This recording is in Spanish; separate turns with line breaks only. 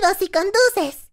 rápido si conduces.